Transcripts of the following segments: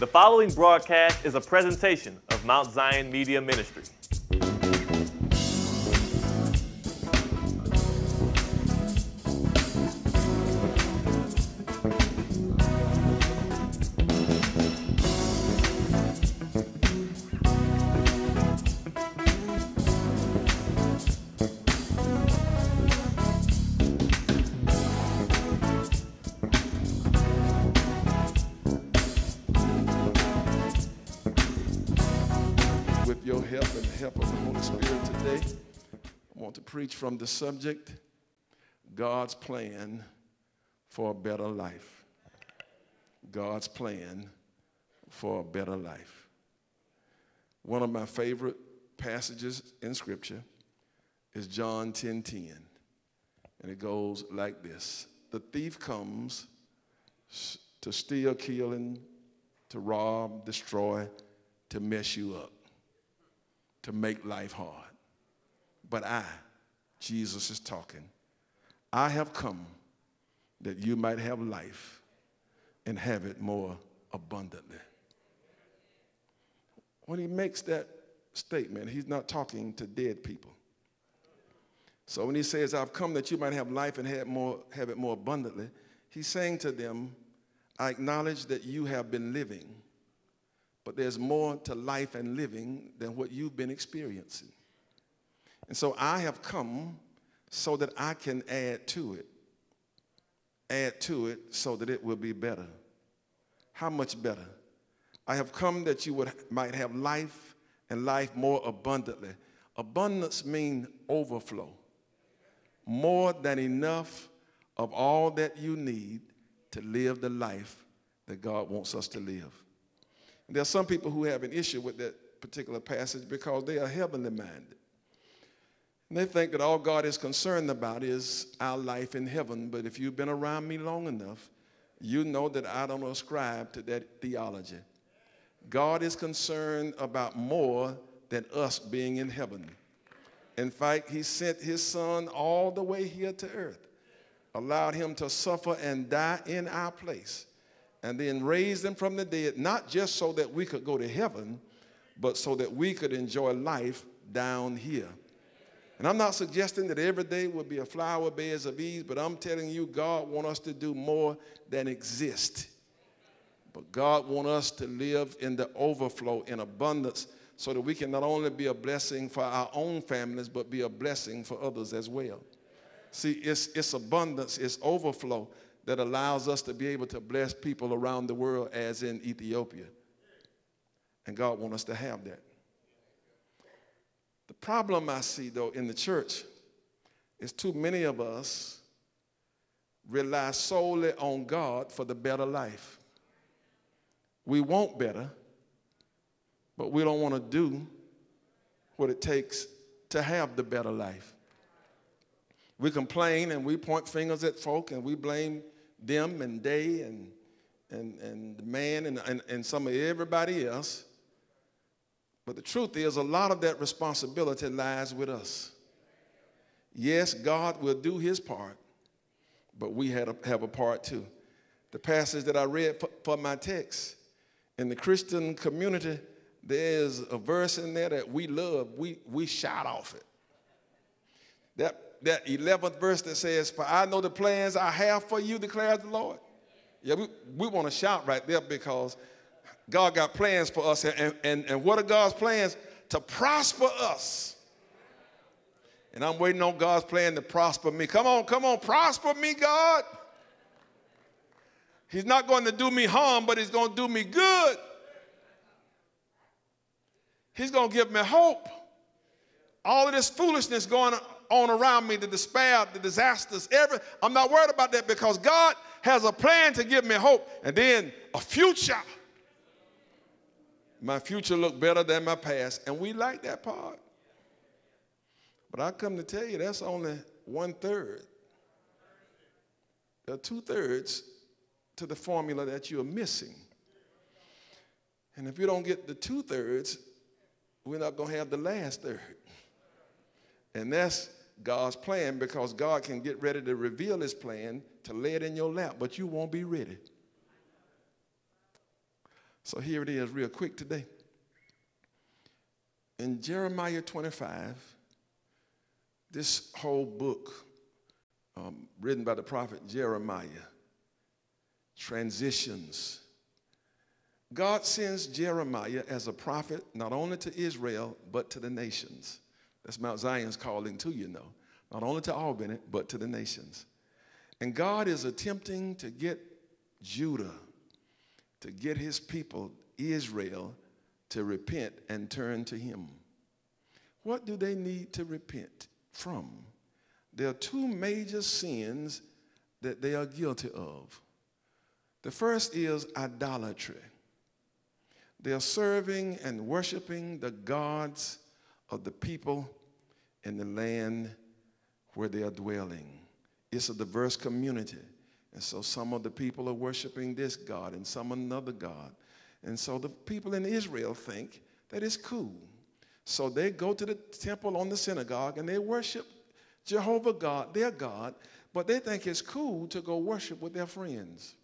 The following broadcast is a presentation of Mount Zion Media Ministry. Preach from the subject God's plan for a better life. God's plan for a better life. One of my favorite passages in Scripture is John 10 10. And it goes like this The thief comes to steal, kill, and to rob, destroy, to mess you up to make life hard. But I, Jesus is talking, I have come that you might have life and have it more abundantly. When he makes that statement, he's not talking to dead people. So when he says, I've come that you might have life and have, more, have it more abundantly, he's saying to them, I acknowledge that you have been living but there's more to life and living than what you've been experiencing. And so I have come so that I can add to it. Add to it so that it will be better. How much better? I have come that you would might have life and life more abundantly. Abundance means overflow. More than enough of all that you need to live the life that God wants us to live. And there are some people who have an issue with that particular passage because they are heavenly minded. And they think that all God is concerned about is our life in heaven. But if you've been around me long enough, you know that I don't ascribe to that theology. God is concerned about more than us being in heaven. In fact, He sent His Son all the way here to earth, allowed Him to suffer and die in our place and then raised him from the dead, not just so that we could go to heaven, but so that we could enjoy life down here. And I'm not suggesting that every day will be a flower beds of ease, but I'm telling you, God wants us to do more than exist. But God wants us to live in the overflow, in abundance, so that we can not only be a blessing for our own families, but be a blessing for others as well. See, it's, it's abundance, it's overflow that allows us to be able to bless people around the world, as in Ethiopia. And God wants us to have that. The problem I see, though, in the church is too many of us rely solely on God for the better life. We want better, but we don't want to do what it takes to have the better life. We complain and we point fingers at folk and we blame them and they and, and, and the man and, and, and some of everybody else. But the truth is, a lot of that responsibility lies with us. Yes, God will do his part, but we had a, have a part too. The passage that I read for, for my text in the Christian community, there's a verse in there that we love. We, we shout off it. That that 11th verse that says, For I know the plans I have for you, declares the Lord. Yeah, we, we want to shout right there because God got plans for us. And, and, and what are God's plans? To prosper us. And I'm waiting on God's plan to prosper me. Come on, come on, prosper me, God. He's not going to do me harm, but He's going to do me good. He's going to give me hope. All of this foolishness going on around me, the despair, the disasters, every I'm not worried about that because God has a plan to give me hope and then a future. My future look better than my past, and we like that part. But I come to tell you that's only one third. There are two thirds to the formula that you are missing. And if you don't get the two thirds, we're not going to have the last third. And that's God's plan because God can get ready to reveal his plan to lay it in your lap, but you won't be ready. So here it is, real quick today. In Jeremiah 25, this whole book, um, written by the prophet Jeremiah, transitions. God sends Jeremiah as a prophet not only to Israel, but to the nations. That's Mount Zion's calling too, you know. Not only to Albany, but to the nations. And God is attempting to get Judah, to get his people, Israel, to repent and turn to him. What do they need to repent from? There are two major sins that they are guilty of. The first is idolatry. They are serving and worshiping the gods of the people in the land where they are dwelling. It's a diverse community. And so some of the people are worshiping this God and some another God. And so the people in Israel think that it's cool. So they go to the temple on the synagogue and they worship Jehovah God, their God, but they think it's cool to go worship with their friends.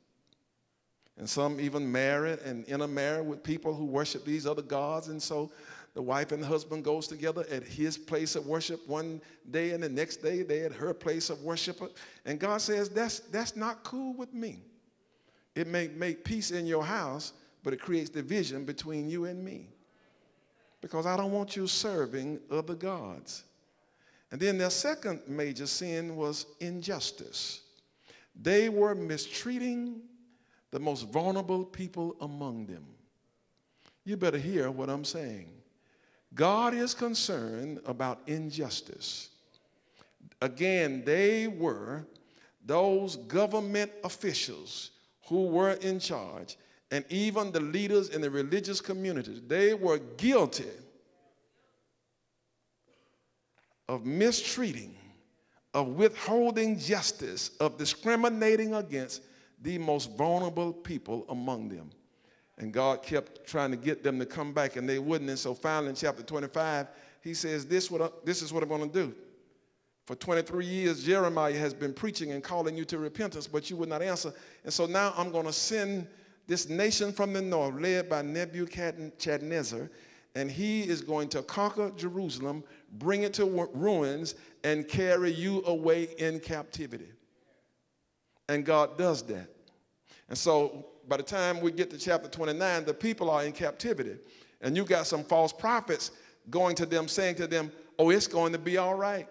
And some even marry and intermarry with people who worship these other gods. And so the wife and the husband goes together at his place of worship one day and the next day they at her place of worship. And god says that's that's not cool with me. It may make peace in your house but it creates division between you and me. Because i don't want you serving other gods. And then their second major sin was injustice. They were mistreating the most vulnerable people among them. You better hear what i'm saying God is concerned about injustice. Again, they were those government officials who were in charge, and even the leaders in the religious communities, they were guilty of mistreating, of withholding justice, of discriminating against the most vulnerable people among them. And God kept trying to get them to come back, and they wouldn't. And so finally, in chapter 25, he says, This, what I, this is what I'm going to do. For 23 years, Jeremiah has been preaching and calling you to repentance, but you would not answer. And so now I'm going to send this nation from the north, led by Nebuchadnezzar, and he is going to conquer Jerusalem, bring it to ruins, and carry you away in captivity. And God does that. And so by the time we get to chapter 29, the people are in captivity. And you got some false prophets going to them, saying to them, Oh, it's going to be all right.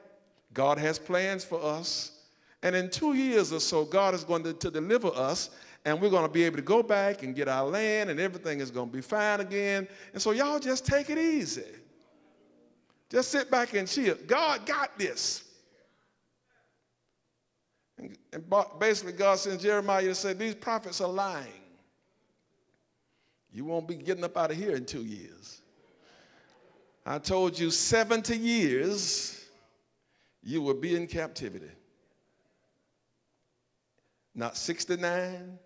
God has plans for us. And in two years or so, God is going to, to deliver us, and we're going to be able to go back and get our land, and everything is going to be fine again. And so, y'all just take it easy. Just sit back and chill. God got this. And, basically, God sends Jeremiah to say, These prophets are lying. You won't be getting up out of here in two years. I told you 70 years you will be in captivity. Not 69,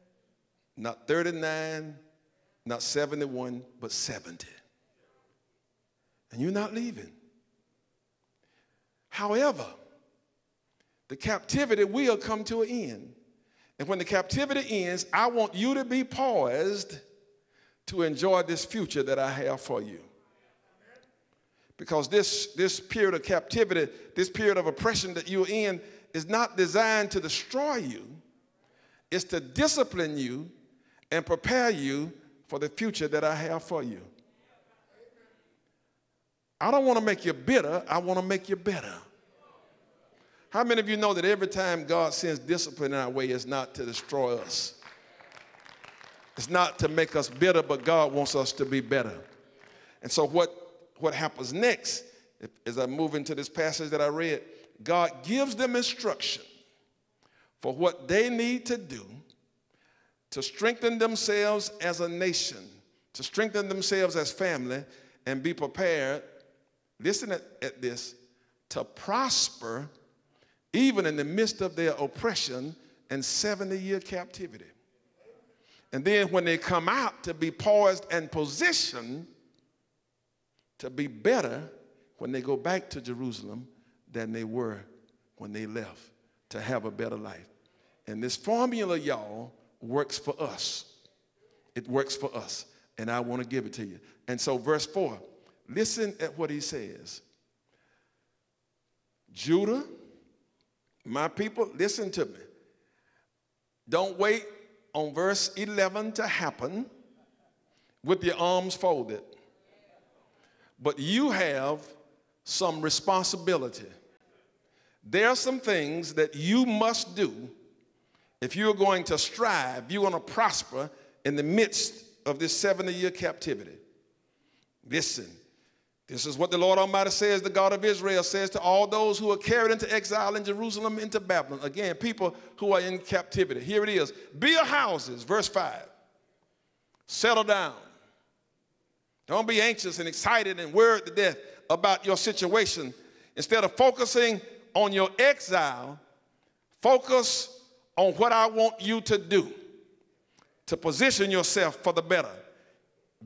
not 39, not 71, but 70. And you're not leaving. However, the captivity will come to an end. And when the captivity ends, I want you to be poised to enjoy this future that I have for you. Because this, this period of captivity, this period of oppression that you're in, is not designed to destroy you, it's to discipline you and prepare you for the future that I have for you. I don't want to make you bitter, I want to make you better. How many of you know that every time God sends discipline in our way, it's not to destroy us? It's not to make us bitter, but God wants us to be better. And so, what, what happens next, as I move into this passage that I read, God gives them instruction for what they need to do to strengthen themselves as a nation, to strengthen themselves as family, and be prepared, listen at, at this, to prosper even in the midst of their oppression and 70 year captivity. And then when they come out to be poised and positioned to be better when they go back to Jerusalem than they were when they left to have a better life. And this formula, y'all, works for us. It works for us. and I want to give it to you. And so, verse 4, listen at what he says Judah, my people, listen to me. Don't wait on verse 11 to happen with your arms folded. But you have some responsibility. There are some things that you must do if you're going to strive, you're going to prosper in the midst of this 70 year captivity. Listen, this is what the Lord Almighty says, the God of Israel says to all those who are carried into exile in Jerusalem into Babylon. Again, people who are in captivity. Here it is Build houses, verse 5. Settle down. Don't be anxious and excited and worried to death about your situation. Instead of focusing on your exile, focus on what I want you to do to position yourself for the better.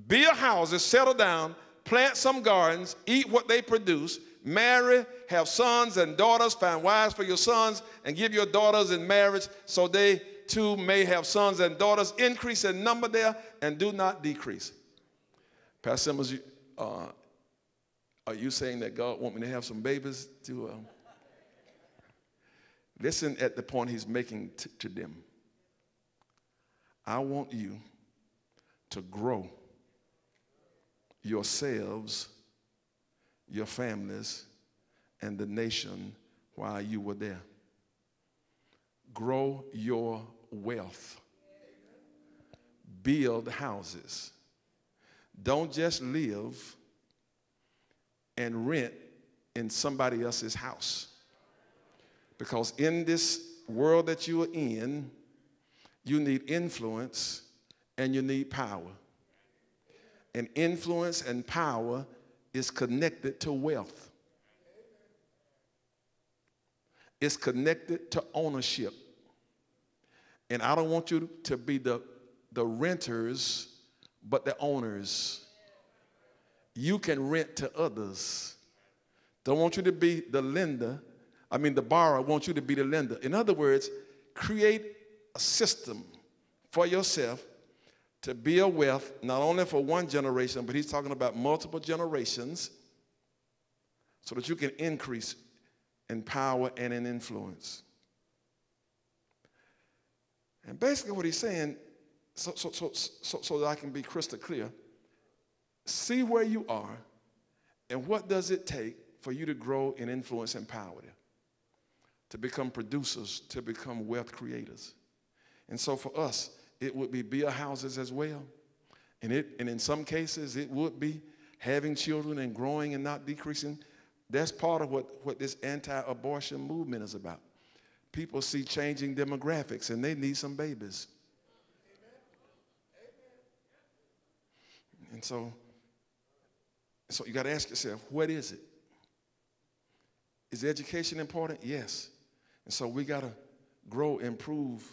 Build houses, settle down, plant some gardens, eat what they produce, marry, have sons and daughters, find wives for your sons, and give your daughters in marriage so they too may have sons and daughters. Increase in number there and do not decrease. Pastor Simmons, uh, are you saying that God want me too have some babies to? Um, Listen at the point he's making t- to them. I want you to grow yourselves, your families, and the nation while you were there. Grow your wealth. Build houses. Don't just live and rent in somebody else's house. Because in this world that you are in, you need influence and you need power. And influence and power is connected to wealth, it's connected to ownership. And I don't want you to be the, the renters, but the owners. You can rent to others. Don't want you to be the lender, I mean, the borrower wants you to be the lender. In other words, create a system for yourself to build wealth, not only for one generation, but he's talking about multiple generations, so that you can increase in power and in influence. And basically, what he's saying, so, so, so, so, so that I can be crystal clear, see where you are and what does it take for you to grow in influence and power to become producers, to become wealth creators. And so for us, it would be build houses as well. And, it, and in some cases, it would be having children and growing and not decreasing. That's part of what, what this anti abortion movement is about. People see changing demographics and they need some babies. And so, so you got to ask yourself, what is it? Is education important? Yes. And so we got to grow, improve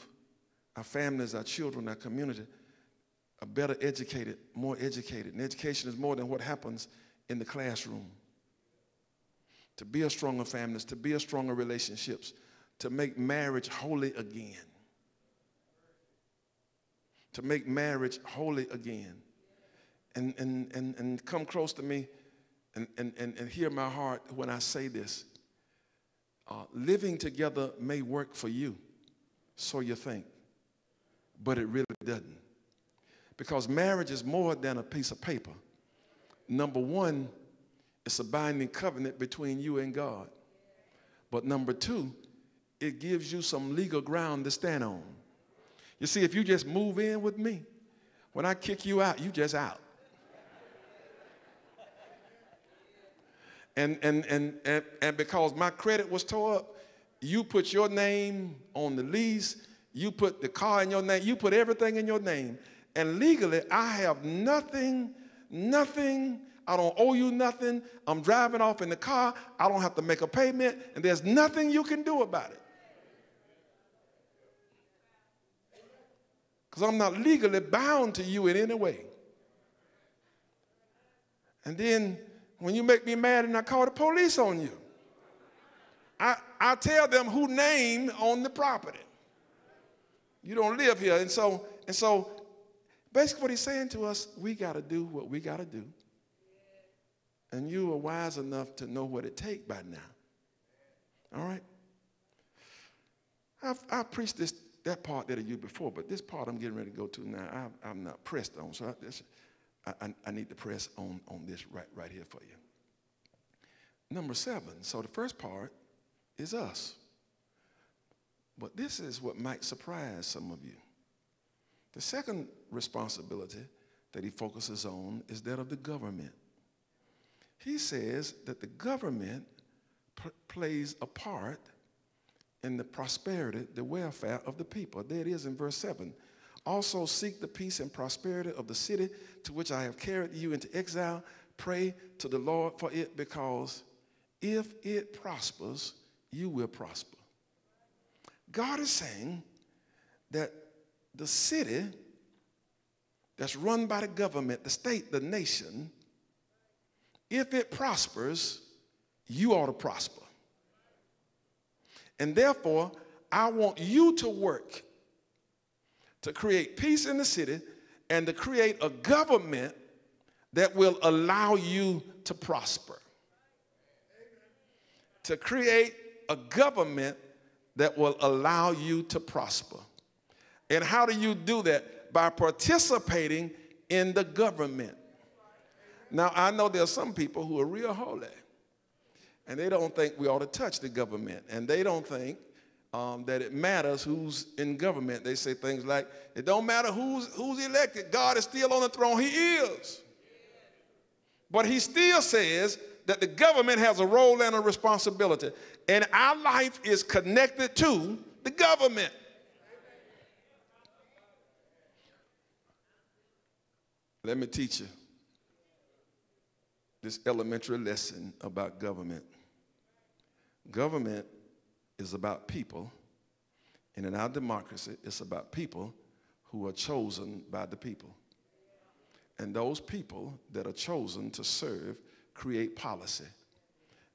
our families, our children, our community, a better educated, more educated. And education is more than what happens in the classroom. To be a stronger families, to be a stronger relationships, to make marriage holy again. To make marriage holy again. And, and, and, and come close to me and, and, and, and hear my heart when I say this uh, living together may work for you, so you think, but it really doesn't. Because marriage is more than a piece of paper. Number one, it's a binding covenant between you and God. But number two, it gives you some legal ground to stand on. You see, if you just move in with me, when I kick you out, you just out. And, and, and, and, and because my credit was tore up, you put your name on the lease, you put the car in your name, you put everything in your name. And legally, I have nothing, nothing. I don't owe you nothing. I'm driving off in the car. I don't have to make a payment, and there's nothing you can do about it. Because I'm not legally bound to you in any way. And then when you make me mad and I call the police on you. I, I tell them who named on the property. You don't live here. And so, and so Basically, what he's saying to us, we got to do what we got to do. And you are wise enough to know what it takes by now. All right? I've, I've preached this, that part that I used before, but this part I'm getting ready to go to now, I, am not pressed on. So I, this, I, I, need to press on, on this right, right here for you. Number seven. So the first part is us. But this is what might surprise some of you. The second responsibility that he focuses on is that of the government. He says that the government plays a part in the prosperity, the welfare of the people. There it is in verse 7. Also seek the peace and prosperity of the city to which I have carried you into exile. Pray to the Lord for it because if it prospers, you will prosper. God is saying that the city that's run by the government, the state, the nation, if it prospers, you ought to prosper. And therefore, I want you to work to create peace in the city and to create a government that will allow you to prosper. To create a government that will allow you to prosper. And how do you do that? By participating in the government. Now, I know there are some people who are real holy, and they don't think we ought to touch the government, and they don't think um, that it matters who's in government. They say things like, it don't matter who's, who's elected, God is still on the throne. He is. But he still says that the government has a role and a responsibility, and our life is connected to the government. Let me teach you this elementary lesson about government. Government is about people, and in our democracy, it's about people who are chosen by the people. And those people that are chosen to serve create policy.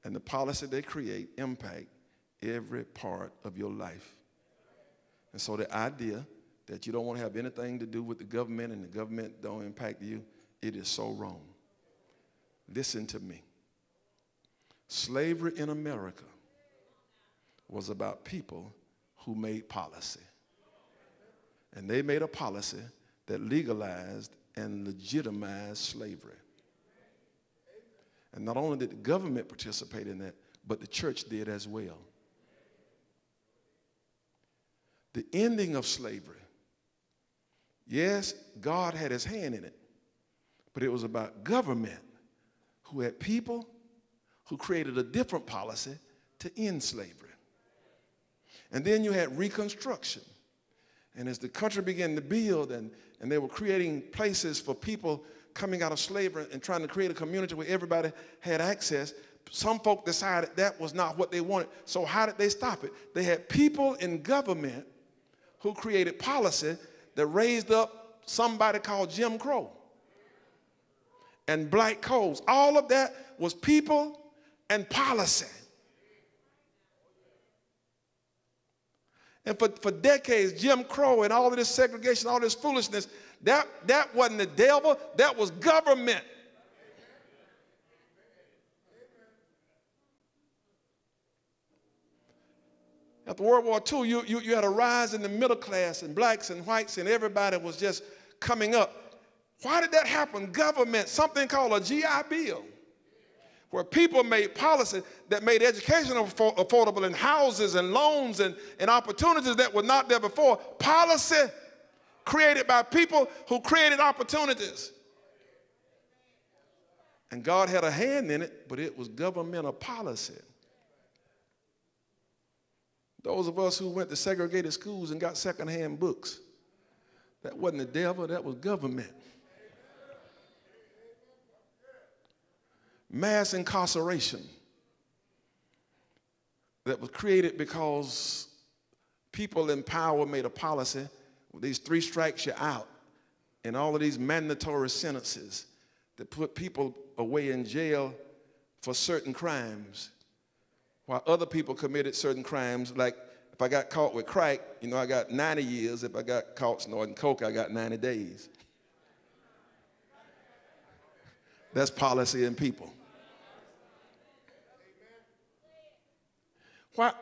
And the policy they create impact every part of your life. And so the idea that you don't want to have anything to do with the government and the government don't impact you, it is so wrong. Listen to me. Slavery in America was about people who made policy. And they made a policy that legalized and legitimized slavery. And not only did the government participate in that, but the church did as well. The ending of slavery. Yes, God had his hand in it, but it was about government who had people who created a different policy to end slavery. And then you had Reconstruction. And as the country began to build and, and they were creating places for people coming out of slavery and trying to create a community where everybody had access, some folk decided that was not what they wanted. So, how did they stop it? They had people in government who created policy that raised up somebody called Jim Crow and black codes. All of that was people and policy. And for, for decades, Jim Crow and all of this segregation, all this foolishness, that, that wasn't the devil, that was government. After World War II, you, you, you had a rise in the middle class, and blacks and whites, and everybody was just coming up. Why did that happen? Government, something called a GI Bill where people made policy that made education affordable and houses and loans and, and opportunities that were not there before. Policy created by people who created opportunities. And God had a hand in it, but it was governmental policy. Those of us who went to segregated schools and got secondhand books, that wasn't the devil, that was government. Mass incarceration that was created because people in power made a policy these three strikes you out and all of these mandatory sentences that put people away in jail for certain crimes while other people committed certain crimes like if i got caught with crack you know i got 90 years if i got caught snorting coke i got 90 days That's policy and people. Why,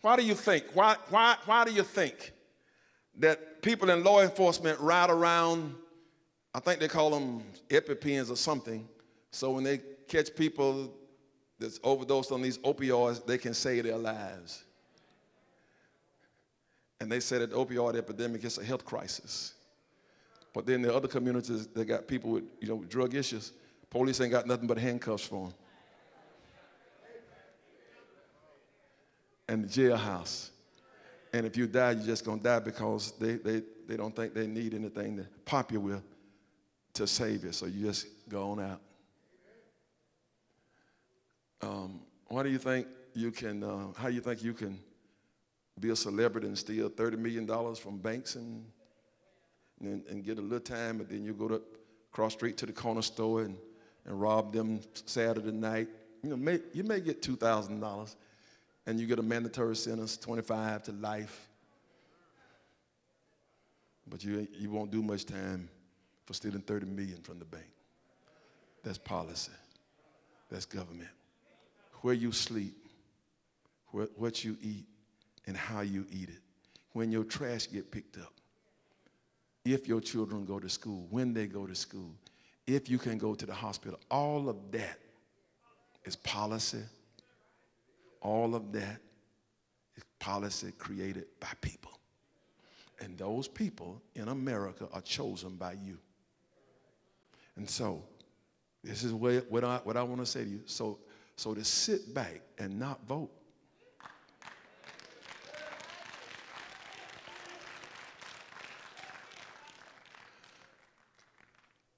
why do you think, why, why, why do you think that people in law enforcement ride around, I think they call them EpiPens or something, so when they catch people that's overdosed on these opioids, they can save their lives. And they say that the opioid epidemic is a health crisis. But then are other communities that got people with, you know, drug issues. Police ain't got nothing but handcuffs for them. And the jailhouse. And if you die, you're just gonna die because they, they, they don't think they need anything to pop you with to save you. So you just go on out. Um, why do you think you can, uh, how do you think you can be a celebrity and steal $30 million from banks and, and, and get a little time, and then you go to cross street to the corner store and, and rob them Saturday night? You know, may, you may get $2,000 and you get a mandatory sentence, 25 to life. But you, you won't do much time for stealing 30 million from the bank. That's policy. That's government where you sleep, where, what you eat, and how you eat it. When your trash get picked up, if your children go to school, when they go to school, if you can go to the hospital, all of that is policy. All of that is policy created by people. And those people in America are chosen by you. And so, this is what, I, what I want to say to you. So, so to sit back and not vote.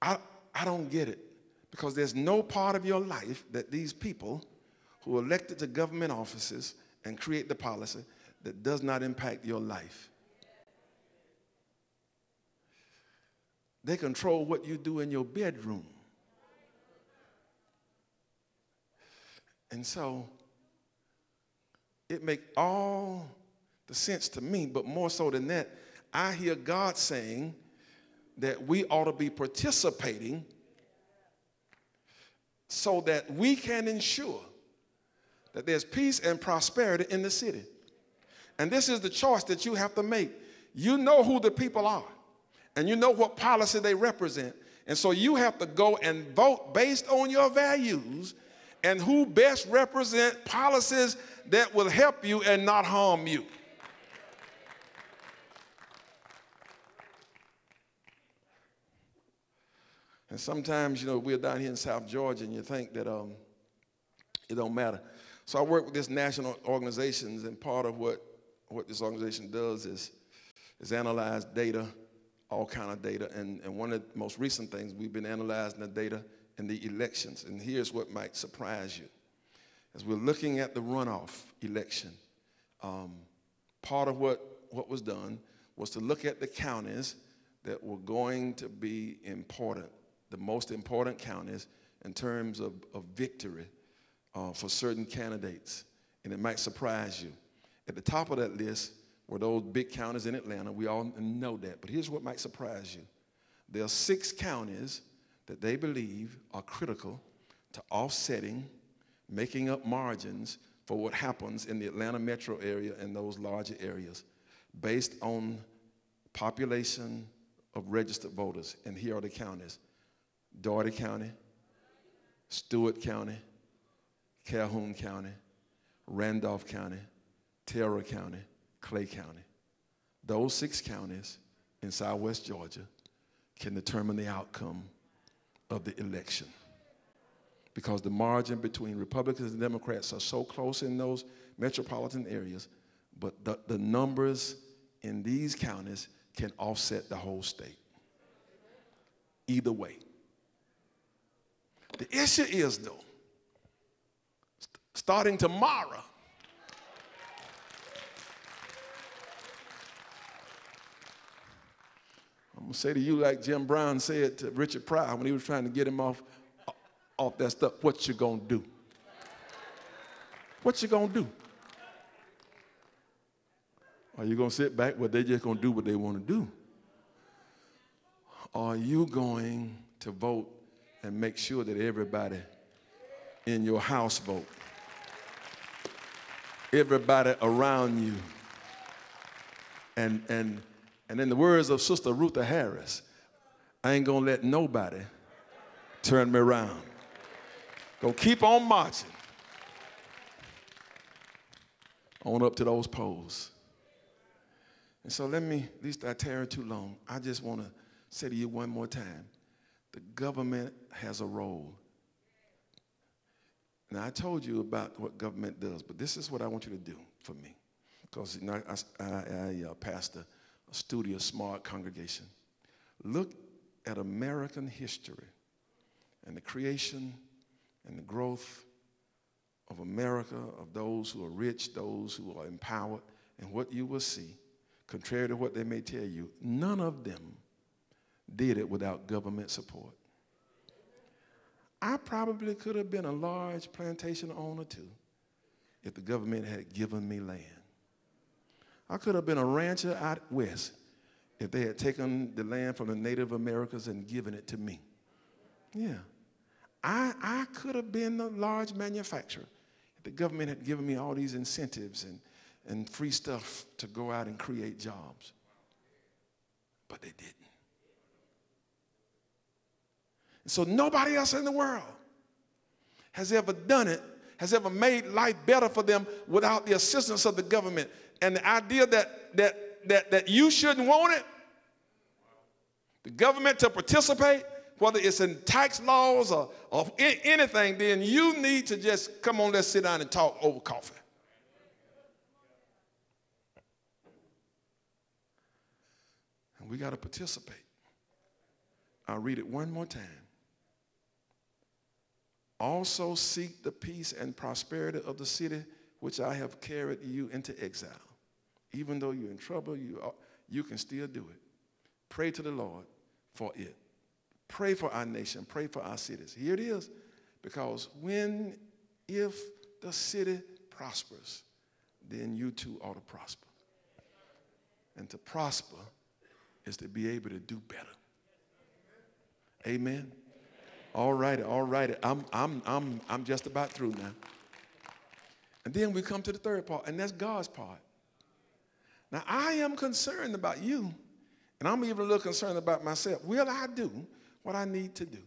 I, I don't get it because there's no part of your life that these people who are elected to government offices and create the policy that does not impact your life. They control what you do in your bedroom. And so it make all the sense to me, but more so than that, I hear God saying that we ought to be participating so that we can ensure that there's peace and prosperity in the city. And this is the choice that you have to make. You know who the people are, and you know what policy they represent. And so you have to go and vote based on your values and who best represent policies that will help you and not harm you. And sometimes, you know, we're down here in South Georgia and you think that um, it don't matter. So I work with this national organizations and part of what, what this organization does is, is analyze data, all kind of data. And, and one of the most recent things, we've been analyzing the data in the elections. And here's what might surprise you. As we're looking at the runoff election, um, part of what, what was done was to look at the counties that were going to be important, the most important counties in terms of, of victory uh, for certain candidates. And it might surprise you. At the top of that list were those big counties in Atlanta. We all know that. But here's what might surprise you there are six counties that they believe are critical to offsetting, making up margins for what happens in the Atlanta metro area and those larger areas based on population of registered voters. And here are the counties Dougherty County, Stewart County, Calhoun County, Randolph County, Taylor County, Clay County. Those six counties in southwest Georgia can determine the outcome of the election. Because the margin between Republicans and Democrats are so close in those metropolitan areas, but the, the numbers in these counties can offset the whole state. Either way. The issue is, though, starting tomorrow, I'm gonna say to you like Jim Brown said to Richard Pryor when he was trying to get him off, off that stuff, what you gonna do? What you gonna do? Are you gonna sit back where they just gonna do what they wanna do? Are you going to vote and make sure that everybody in your house vote. Everybody around you. And, and, and in the words of Sister Rutha Harris, I ain't gonna let nobody turn me around. Gonna keep on marching on up to those polls. And so let me, at least I tarry too long. I just want to say to you one more time the government has a role. Now, I told you about what government does, but this is what I want you to do for me. Because you know, I, I, I uh, pastor a studio smart congregation. Look at American history and the creation and the growth of America, of those who are rich, those who are empowered, and what you will see, contrary to what they may tell you, none of them did it without government support. I probably could have been a large plantation owner too if the government had given me land. I could have been a rancher out west if they had taken the land from the Native Americans and given it to me. Yeah. I, I could have been a large manufacturer if the government had given me all these incentives and, and free stuff to go out and create jobs. But they didn't. So nobody else in the world has ever done it, has ever made life better for them without the assistance of the government. And the idea that that that that you shouldn't want it, the government to participate, whether it's in tax laws or, or anything, then you need to just come on, let's sit down and talk over coffee. And we got to participate. I'll read it one more time. Also seek the peace and prosperity of the city which I have carried you into exile. Even though you're in trouble, you, are, you can still do it. Pray to the Lord for it. Pray for our nation. Pray for our cities. Here it is. Because when, if the city prospers, then you too ought to prosper. And to prosper is to be able to do better. Amen. All right, all right. I'm, I'm, I'm, I'm just about through now. And then we come to the third part, and that's God's part. Now, I am concerned about you, and I'm even a little concerned about myself. Will I do what I need to do?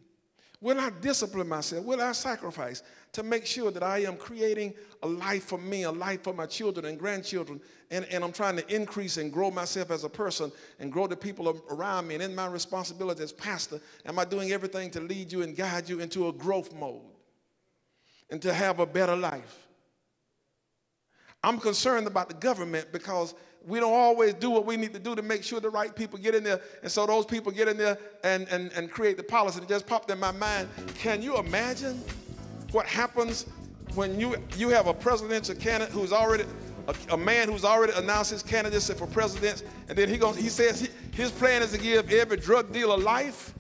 Will I discipline myself? Will I sacrifice to make sure that I am creating a life for me, a life for my children and grandchildren, and, and I'm trying to increase and grow myself as a person and grow the people around me and in my responsibility as pastor? Am I doing everything to lead you and guide you into a growth mode and to have a better life? I'm concerned about the government because we don't always do what we need to do to make sure the right people get in there. And so those people get in there and, and, and create the policy that just popped in my mind. Can you imagine what happens when you, you have a presidential candidate who's already, a, a man who's already announced his candidacy for president, and then he goes, he says he, his plan is to give every drug dealer life